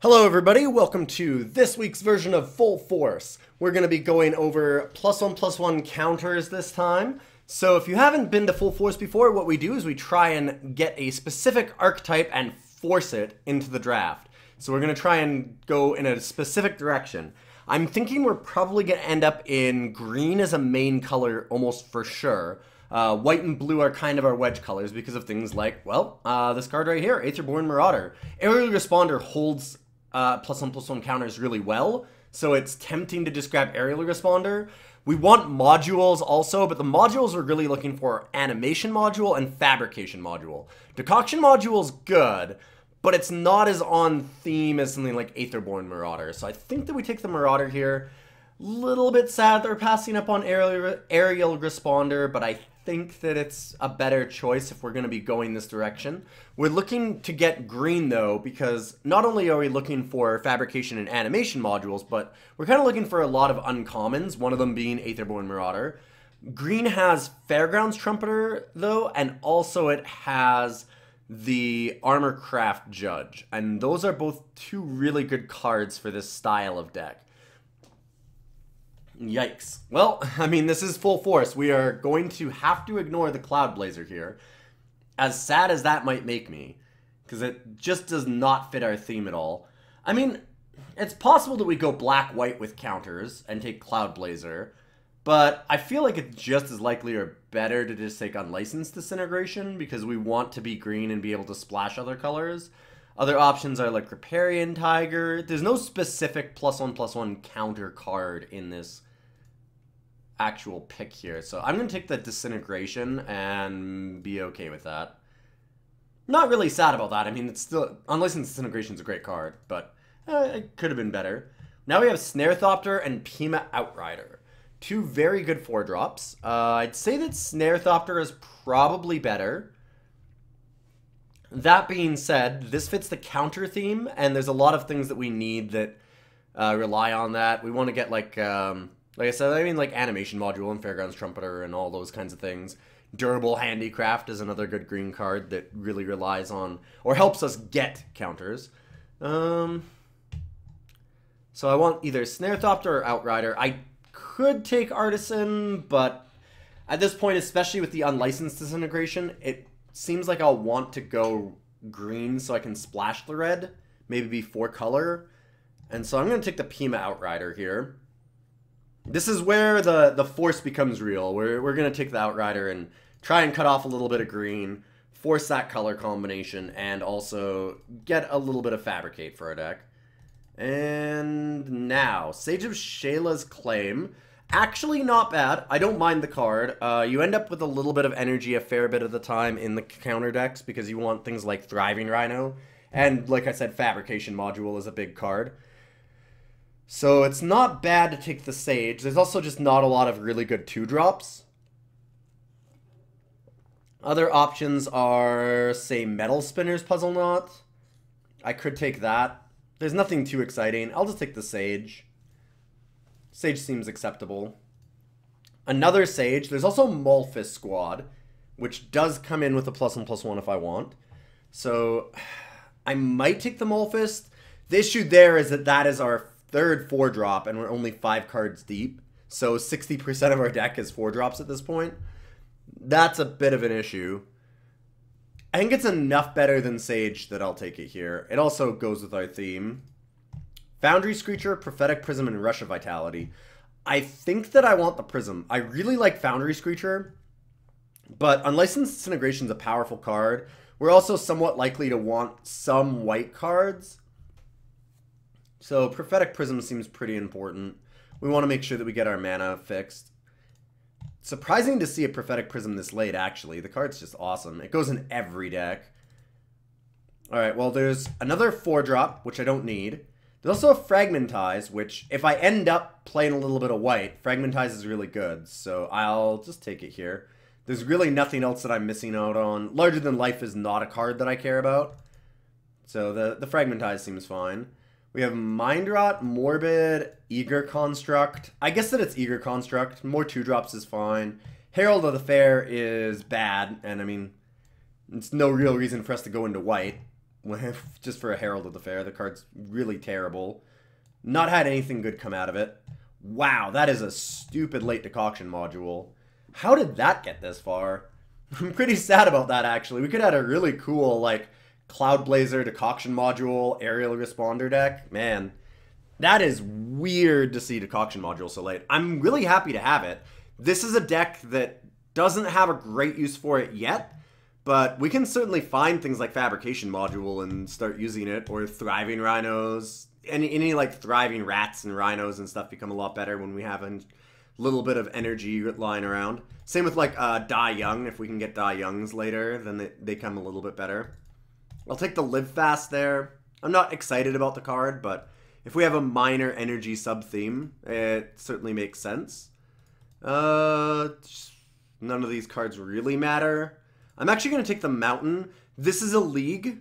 Hello everybody, welcome to this week's version of Full Force. We're going to be going over plus one plus one counters this time. So if you haven't been to Full Force before, what we do is we try and get a specific archetype and force it into the draft. So we're going to try and go in a specific direction. I'm thinking we're probably going to end up in green as a main color almost for sure. Uh, white and blue are kind of our wedge colors because of things like, well, uh, this card right here, Aetherborn Marauder. Aerial Responder holds uh, plus one plus one counters really well, so it's tempting to just grab Aerial Responder. We want modules also, but the modules we're really looking for are animation module and fabrication module. Decoction module is good, but it's not as on theme as something like Aetherborn Marauder. So I think that we take the Marauder here. Little bit sad they're passing up on aerial, aerial responder, but I think that it's a better choice if we're going to be going this direction. We're looking to get green though, because not only are we looking for fabrication and animation modules, but we're kind of looking for a lot of uncommons, one of them being Aetherborn Marauder. Green has Fairgrounds Trumpeter though, and also it has the Armorcraft Judge, and those are both two really good cards for this style of deck. Yikes. Well, I mean, this is full force. We are going to have to ignore the Cloud Blazer here. As sad as that might make me, because it just does not fit our theme at all. I mean, it's possible that we go black-white with counters and take Cloud Blazer, but I feel like it's just as likely or better to just take Unlicensed Disintegration because we want to be green and be able to splash other colors. Other options are like Riparian Tiger. There's no specific plus one plus one counter card in this actual pick here. So I'm going to take the Disintegration and be okay with that. Not really sad about that. I mean, it's still... Unlicensed Disintegration is a great card, but uh, it could have been better. Now we have Snarethopter and Peema Outrider. Two very good four drops. Uh, I'd say that Snarethopter is probably better. That being said, this fits the counter theme, and there's a lot of things that we need that uh, rely on that. We want to get, like, um, like I said, I mean like animation module and Fairgrounds Trumpeter and all those kinds of things. Durable Handicraft is another good green card that really relies on or helps us get counters. Um, so I want either Snarethopter or Outrider. I could take Artisan, but at this point, especially with the unlicensed disintegration, it seems like I'll want to go green so I can splash the red, maybe be four color. And so I'm going to take the Peema Outrider here. This is where the, the force becomes real. We're, we're going to take the Outrider and try and cut off a little bit of green, force that color combination, and also get a little bit of Fabricate for our deck. And now, Sage of Shaila's Claim. Actually not bad. I don't mind the card. Uh, you end up with a little bit of energy a fair bit of the time in the counter decks because you want things like Thriving Rhino. And like I said, Fabrication Module is a big card. So it's not bad to take the Sage. There's also just not a lot of really good 2-drops. Other options are, say, Metal Spinner's Puzzle Knot. I could take that. There's nothing too exciting. I'll just take the Sage. Sage seems acceptable. Another Sage. There's also Maulfist Squad, which does come in with a plus one plus one if I want. So I might take the Maulfist. The issue there is that that is our third four drop, and we're only five cards deep. So 60% of our deck is four drops at this point. That's a bit of an issue. I think it's enough better than Sage that I'll take it here. It also goes with our theme. Foundry Screecher, Prophetic Prism, and Rush of Vitality. I think that I want the Prism. I really like Foundry Screecher, but Unlicensed Disintegration is a powerful card. We're also somewhat likely to want some white cards. So Prophetic Prism seems pretty important. We want to make sure that we get our mana fixed. Surprising to see a Prophetic Prism this late, actually. The card's just awesome. It goes in every deck. Alright, well, there's another 4-drop, which I don't need. There's also a Fragmentize, which, if I end up playing a little bit of white, Fragmentize is really good, so I'll just take it here. There's really nothing else that I'm missing out on. Larger Than Life is not a card that I care about, so the, the Fragmentize seems fine. We have Mind Rot, Morbid, Eager Construct. I guess that it's Eager Construct. More two drops is fine. Herald of the Fair is bad, and I mean, it's no real reason for us to go into white. just for a Herald of the Fair. The card's really terrible. Not had anything good come out of it. Wow, that is a stupid late decoction module. How did that get this far? I'm pretty sad about that, actually. We could have had a really cool, like, Cloud Blazer decoction module, aerial responder deck. Man, that is weird to see decoction module so late. I'm really happy to have it. This is a deck that doesn't have a great use for it yet, but we can certainly find things like fabrication module and start using it, or thriving rhinos. Any, any like thriving rats and rhinos and stuff become a lot better when we have a little bit of energy lying around. Same with like uh, Die Young. If we can get Die Youngs later, then they, they come a little bit better. I'll take the Live Fast there. I'm not excited about the card, but if we have a minor energy sub-theme, it certainly makes sense. Uh, none of these cards really matter. I'm actually going to take the Mountain. This is a league,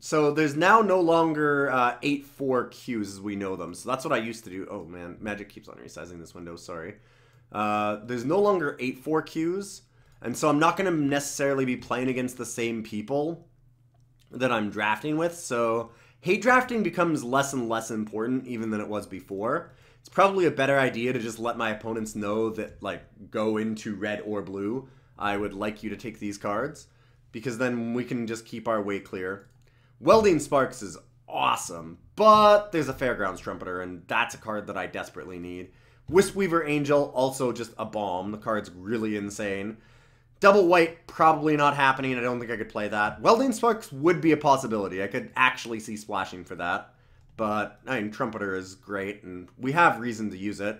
so there's now no longer 8-4 uh, Qs as we know them. So that's what I used to do. Oh man, Magic keeps on resizing this window, sorry. Uh, there's no longer 8-4 Qs, and so I'm not going to necessarily be playing against the same people that I'm drafting with, so hate drafting becomes less and less important even than it was before. It's probably a better idea to just let my opponents know that, like, go into red or blue I would like you to take these cards because then we can just keep our way clear. Welding Sparks is awesome, but there's a Fairgrounds Trumpeter, and that's a card that I desperately need. Wisp-Weaver Angel, also just a bomb. The card's really insane. Double white, probably not happening. I don't think I could play that. Welding Sparks would be a possibility. I could actually see splashing for that. But, I mean, Trumpeter is great, and we have reason to use it.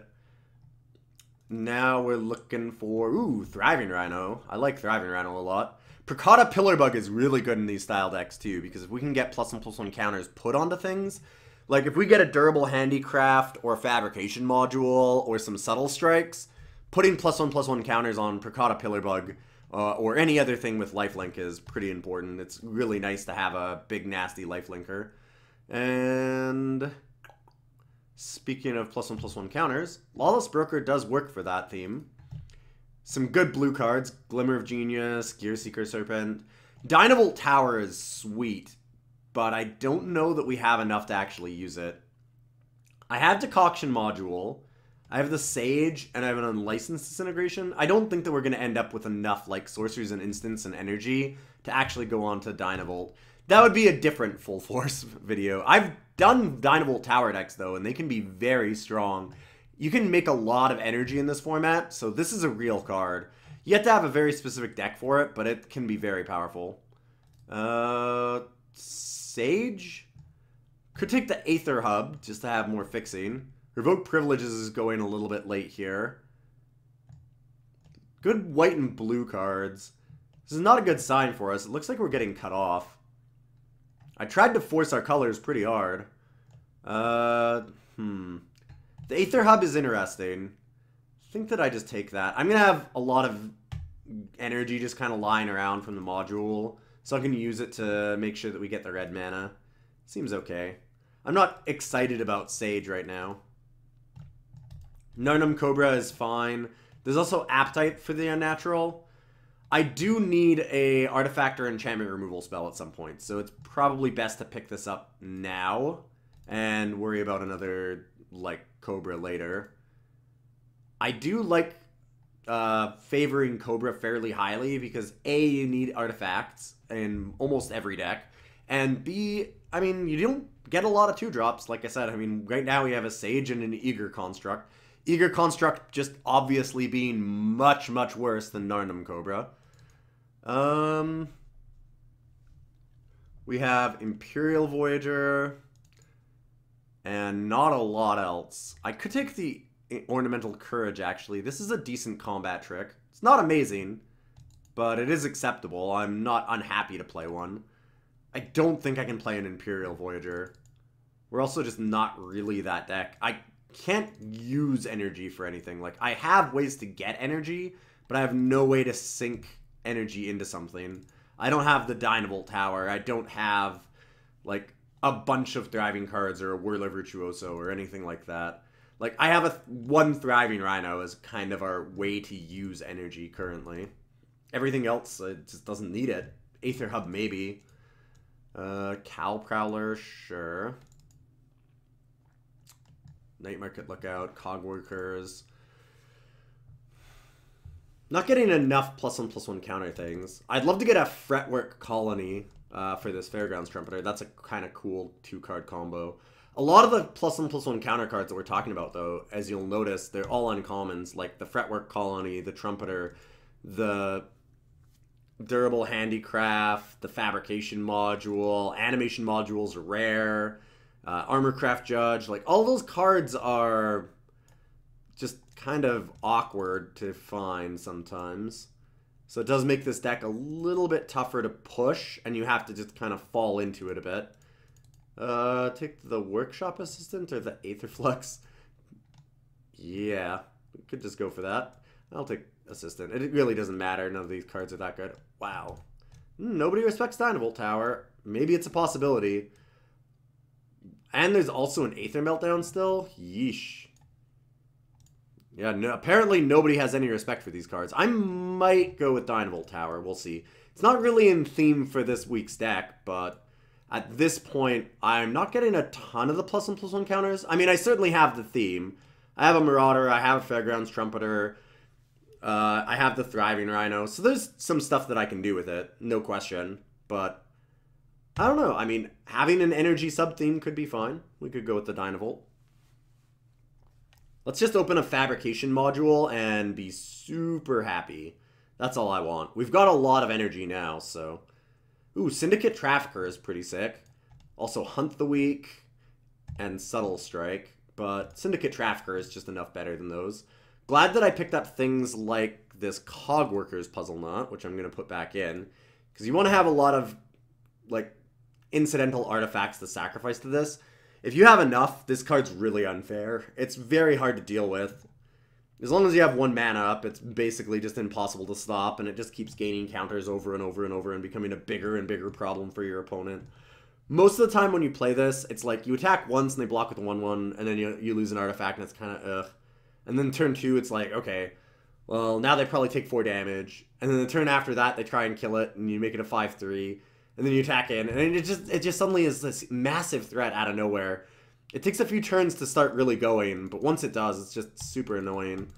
Now we're looking for, ooh, Thriving Rhino. I like Thriving Rhino a lot. Prakhata Pillarbug is really good in these style decks too, because if we can get plus one plus one counters put onto things, like if we get a durable handicraft or a fabrication module or some subtle strikes, putting plus one plus one counters on Prakhata Pillarbug uh, or any other thing with lifelink is pretty important. It's really nice to have a big nasty lifelinker. And Speaking of plus one plus one counters, Lawless Broker does work for that theme. Some good blue cards, Glimmer of Genius, Gear Seeker Serpent. Dynavolt Tower is sweet, but I don't know that we have enough to actually use it. I have Decoction Module, I have the Sage, and I have an Unlicensed Disintegration. I don't think that we're going to end up with enough, like, Sorceries and Instants and Energy to actually go on to Dynavolt. That would be a different Full Force video. I've done Dynavolt Tower decks, though, and they can be very strong. You can make a lot of energy in this format, so this is a real card. You have to have a very specific deck for it, but it can be very powerful. Uh, Sage? Could take the Aether Hub, just to have more fixing. Revoke Privileges is going a little bit late here. Good white and blue cards. This is not a good sign for us. It looks like we're getting cut off. I tried to force our colors pretty hard. Uh, hmm. The Aether Hub is interesting. I think that I just take that. I'm going to have a lot of energy just kind of lying around from the module. So I can use it to make sure that we get the red mana. Seems okay. I'm not excited about Sage right now. Narnam Cobra is fine. There's also Appetite for the Unnatural. I do need a artifact or enchantment removal spell at some point, so it's probably best to pick this up now and worry about another like Cobra later. I do like uh, favoring Cobra fairly highly because A, you need artifacts in almost every deck, and B, I mean, you don't get a lot of two drops. Like I said, I mean, right now we have a Sage and an Eager Construct. Eager Construct just obviously being much, much worse than Narnam Cobra. Um, we have Empyreal Voyager and not a lot else. I could take the Ornamental Courage, actually. This is a decent combat trick. It's not amazing, but it is acceptable. I'm not unhappy to play one. I don't think I can play an Empyreal Voyager. We're also just not really that deck. I can't use energy for anything. Like, I have ways to get energy, but I have no way to sink energy into something. I don't have the Dynavolt Tower. I don't have like a bunch of thriving cards or a Whirler Virtuoso or anything like that. Like I have a one thriving Rhino as kind of our way to use energy currently. Everything else uh, just doesn't need it. Aether Hub maybe. Uh, Cowl Prowler, sure. Night Market Lookout, Cog Workers. Not getting enough plus one plus one counter things. I'd love to get a Fretwork Colony uh, for this Fairgrounds Trumpeter. That's a kind of cool two card combo. A lot of the plus one plus one counter cards that we're talking about, though, as you'll notice, they're all uncommons, like the Fretwork Colony, the Trumpeter, the Durable Handicraft, the Fabrication Module, Animation Modules are rare, uh, Armorcraft Judge, like all those cards are just kind of awkward to find sometimes. So it does make this deck a little bit tougher to push, and you have to just kind of fall into it a bit. Uh, take the Workshop Assistant or the Aetherflux? Yeah, we could just go for that. I'll take Assistant. It really doesn't matter. None of these cards are that good. Wow. Hmm, nobody respects Dynavolt Tower. Maybe it's a possibility. And there's also an Aether Meltdown still? Yeesh. Yeah, no, apparently nobody has any respect for these cards. I might go with Dynavolt Tower. We'll see. It's not really in theme for this week's deck, but at this point, I'm not getting a ton of the plus one plus one counters. I mean, I certainly have the theme. I have a Marauder, I have a Fairgrounds Trumpeter, uh, I have the Thriving Rhino, so there's some stuff that I can do with it, no question. But I don't know. I mean, having an energy sub theme could be fine. We could go with the Dynavolt. Let's just open a fabrication module and be super happy. That's all I want. We've got a lot of energy now, so... Ooh, Syndicate Trafficker is pretty sick. Also, Hunt the Weak and Subtle Strike. But Syndicate Trafficker is just enough better than those. Glad that I picked up things like this Cogworkers Puzzleknot, which I'm going to put back in. Because you want to have a lot of, like, incidental artifacts to sacrifice to this. If you have enough, this card's really unfair. It's very hard to deal with. As long as you have one mana up, it's basically just impossible to stop, and it just keeps gaining counters over and over and over and becoming a bigger and bigger problem for your opponent. Most of the time when you play this, it's like you attack once and they block with a 1-1, and then you, you lose an artifact, and it's kind of ugh. And then turn two, it's like, okay, well, now they probably take four damage. And then the turn after that, they try and kill it, and you make it a 5 3. And then you attack in, and it just it just suddenly is this massive threat out of nowhere. It takes a few turns to start really going, but once it does, it's just super annoying.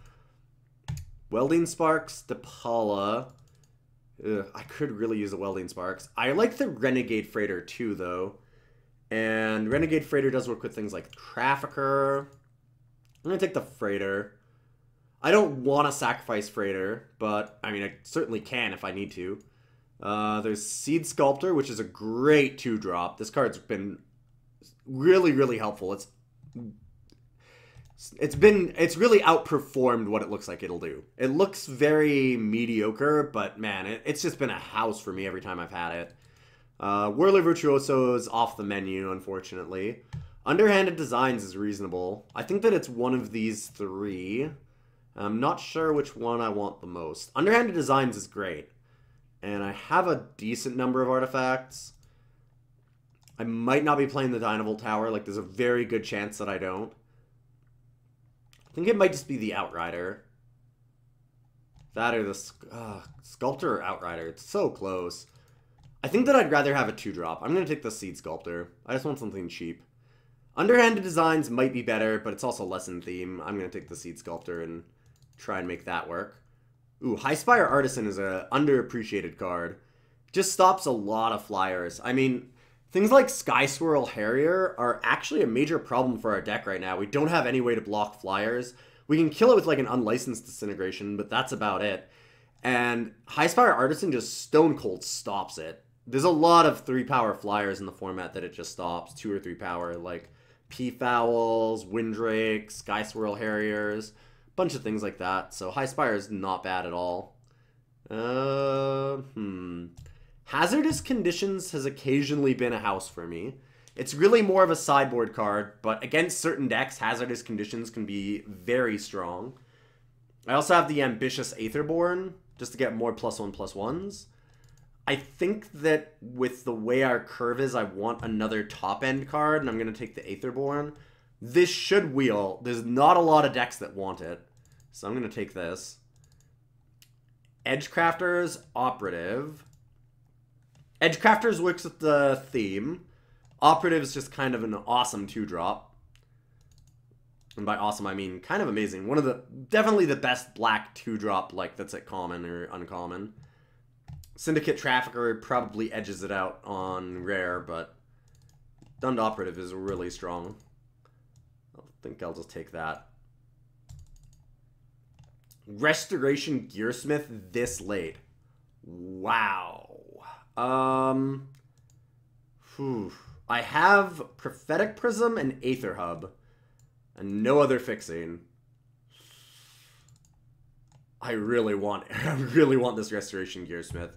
Welding Sparks, Depala. Ugh, I could really use a Welding Sparks. I like the Renegade Freighter too, though. And Renegade Freighter does work with things like Trafficker. I'm going to take the Freighter. I don't want to sacrifice Freighter, but I mean, I certainly can if I need to. Uh, there's Seed Sculptor, which is a great two drop. This card's been really, really helpful. It's it's been it's really outperformed what it looks like it'll do. It looks very mediocre, but man, it, it's just been a house for me every time I've had it. Uh, Whirler Virtuoso is off the menu, unfortunately. Underhanded Designs is reasonable. I think that it's one of these three. I'm not sure which one I want the most. Underhanded Designs is great. And I have a decent number of artifacts. I might not be playing the Dynavolt Tower. Like, there's a very good chance that I don't. I think it might just be the Outrider. That or the uh, Sculptor or Outrider. It's so close. I think that I'd rather have a 2-drop. I'm going to take the Seed Sculptor. I just want something cheap. Underhanded Designs might be better, but it's also less in theme. I'm going to take the Seed Sculptor and try and make that work. Ooh, Highspire Artisan is a underappreciated card. Just stops a lot of flyers. I mean, things like Sky Swirl Harrier are actually a major problem for our deck right now. We don't have any way to block flyers. We can kill it with like an unlicensed disintegration, but that's about it. And Highspire Artisan just stone cold stops it. There's a lot of three power flyers in the format that it just stops, two or three power, like Peafowls, Windrake, Sky Swirl Harriers bunch of things like that. So High Spire is not bad at all. Uh, hmm. Hazardous Conditions has occasionally been a house for me. It's really more of a sideboard card, but against certain decks, Hazardous Conditions can be very strong. I also have the Ambitious Aetherborn, just to get more plus one plus ones. I think that with the way our curve is, I want another top end card, and I'm going to take the Aetherborn. This should wheel. There's not a lot of decks that want it. So I'm going to take this. Edgecrafters, Operative. Edgecrafters works with the theme. Operative is just kind of an awesome two drop. And by awesome, I mean kind of amazing. One of the definitely the best black two drop like that's at common or uncommon. Syndicate Trafficker probably edges it out on rare, but Dhund Operative is really strong. Think I'll just take that. Restoration Gearsmith this late. Wow. Um. Whew. I have Prophetic Prism and Aether Hub, and no other fixing. I really want, I really want this Restoration Gearsmith.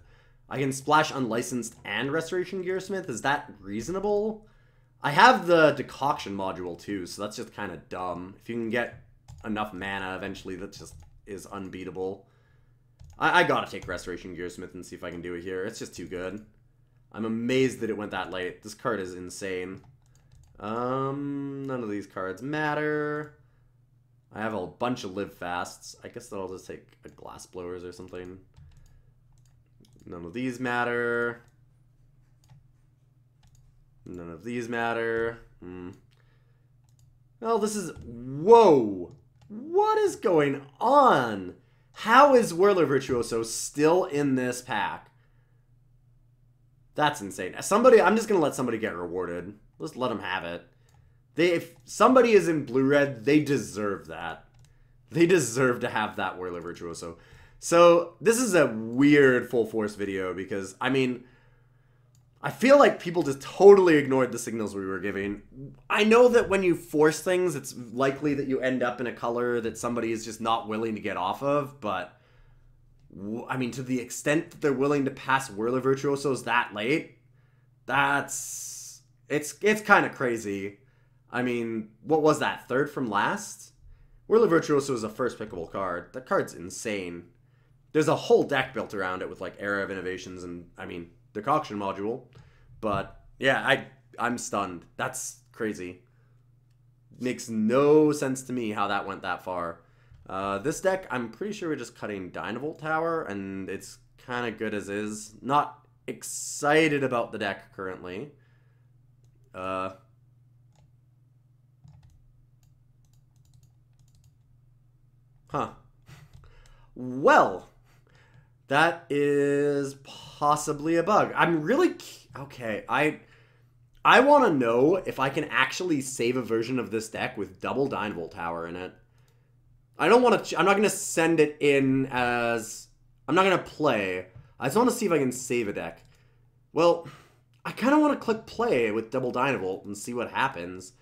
I can splash Unlicensed and Restoration Gearsmith. Is that reasonable? I have the Decoction module too, so that's just kind of dumb. If you can get enough mana, eventually that just is unbeatable. I, I gotta take Restoration Gearsmith and see if I can do it here. It's just too good. I'm amazed that it went that late. This card is insane. Um, none of these cards matter. I have a bunch of live fasts. I guess I'll just take a glass blowers or something. None of these matter. None of these matter. Hmm. Well, this is... Whoa! What is going on? How is Whirler Virtuoso still in this pack? That's insane. Somebody, I'm just gonna let somebody get rewarded. Let's let them have it. They, if somebody is in blue red, they deserve that. They deserve to have that Whirler Virtuoso. So this is a weird full force video because I mean, I feel like people just totally ignored the signals we were giving. I know that when you force things, it's likely that you end up in a color that somebody is just not willing to get off of, but I mean, to the extent that they're willing to pass Whirler Virtuosos that late, that's it's it's kind of crazy. I mean, what was that third from last? Whirler Virtuoso is a first pickable card. That card's insane. There's a whole deck built around it with like Era of Innovations and I mean decoction module. But yeah, I I'm stunned. That's crazy. Makes no sense to me how that went that far. Uh, this deck, I'm pretty sure we're just cutting Dynavolt Tower, and it's kind of good as is. Not excited about the deck currently. Uh, huh. Well, that is possibly a bug. I'm really okay. I I want to know if I can actually save a version of this deck with double Dynavolt Tower in it. I don't want to. I'm not going to send it in as. I'm not going to play. I just want to see if I can save a deck. Well, I kind of want to click play with double Dynavolt and see what happens.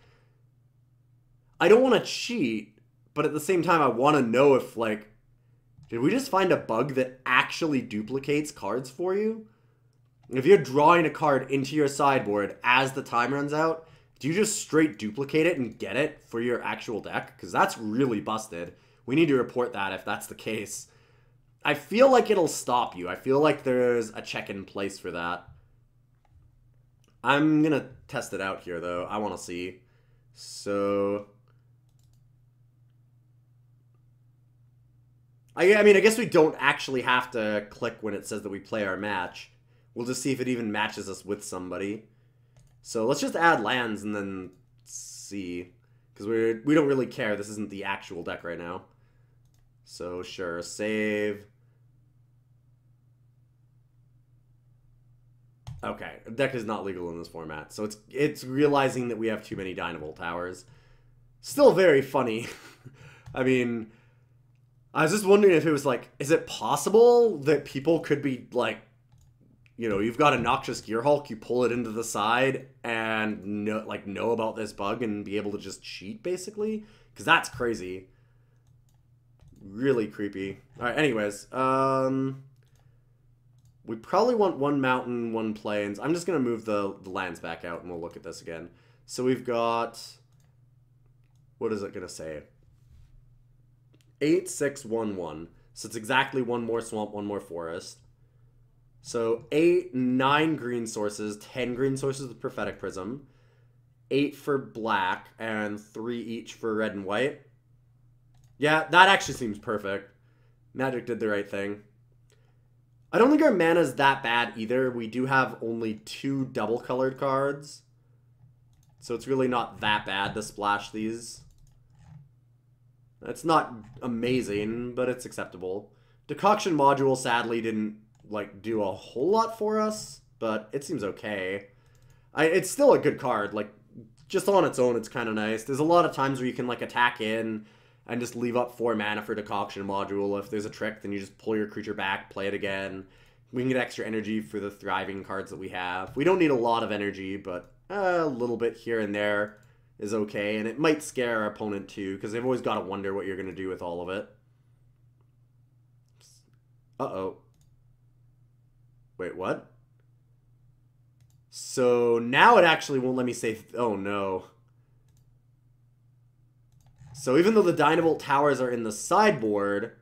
I don't want to cheat, but at the same time, I want to know if, like, did we just find a bug that actually duplicates cards for you? If you're drawing a card into your sideboard as the time runs out, do you just straight duplicate it and get it for your actual deck? Because that's really busted. We need to report that if that's the case. I feel like it'll stop you. I feel like there's a check in place for that. I'm going to test it out here, though. I want to see. So... I, I mean, I guess we don't actually have to click when it says that we play our match. We'll just see if it even matches us with somebody. So let's just add lands and then see. Because we we don't really care. This isn't the actual deck right now. So sure, save. Okay, deck is not legal in this format. So it's it's realizing that we have too many Dynavolt towers. Still very funny. I mean, I was just wondering if it was like, is it possible that people could be like, you know, you've got a Noxious gear hulk, you pull it into the side and know, like know about this bug and be able to just cheat basically? Because that's crazy really creepy. All right, anyways, um, we probably want one mountain, one plains. I'm just gonna move the, the lands back out, and we'll look at this again. So we've got, what is it gonna say? Eight, six, one, one. So it's exactly one more swamp, one more forest. So eight, nine green sources, ten green sources with prophetic prism, eight for black, and three each for red and white. Yeah, that actually seems perfect. Magic did the right thing. I don't think our mana is that bad either. We do have only two double colored cards. So it's really not that bad to splash these. It's not amazing, but it's acceptable. Decoction Module sadly didn't like do a whole lot for us, but it seems okay. I, it's still a good card. Like just on its own, it's kind of nice. There's a lot of times where you can like attack in and just leave up four mana for Decoction Module. If there's a trick, then you just pull your creature back, play it again. We can get extra energy for the thriving cards that we have. We don't need a lot of energy, but a little bit here and there is okay. And it might scare our opponent too, because they've always got to wonder what you're going to do with all of it. Uh-oh. Wait, what? So now it actually won't let me say... oh, no. So even though the Dynavolt towers are in the sideboard...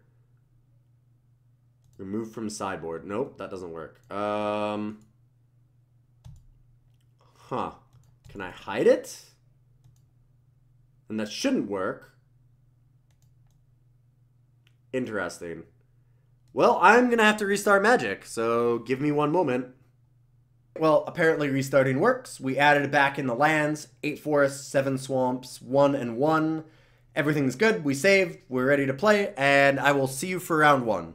Remove from sideboard. Nope, that doesn't work. Um... Huh. Can I hide it? And that shouldn't work. Interesting. Well, I'm to have to restart Magic, so give me one moment. Well, apparently restarting works. We added back in the lands. 8 forests, 7 swamps, 1 and 1. Everything's good. We saved. We're ready to play, and I will see you for round 1.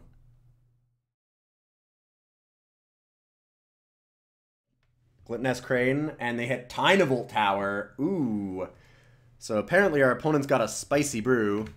Gluttonous Crane, and they hit Dynavolt Tower. Ooh. So apparently our opponent's got a spicy brew.